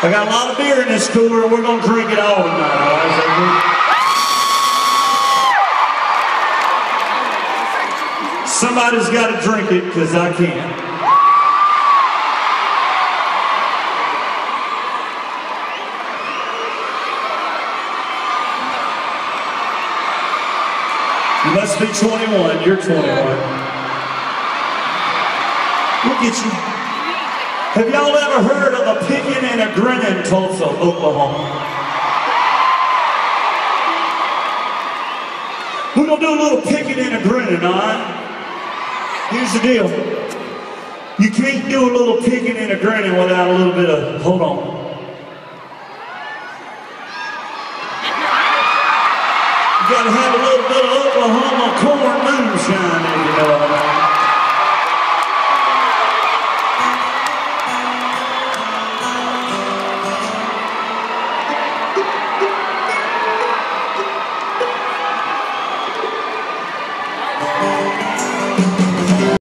I got a lot of beer in this cooler, and we're gonna drink it all tonight. All right, so Somebody's got to drink it, because I can't. You must be 21. You're 21. We'll get you. Have y'all ever heard of a picking Tulsa, Oklahoma. We're gonna do a little kicking and a grinning, all right? Here's the deal. You can't do a little kicking and a grinning without a little bit of, hold on. You gotta have a little bit of Oklahoma corn moonshine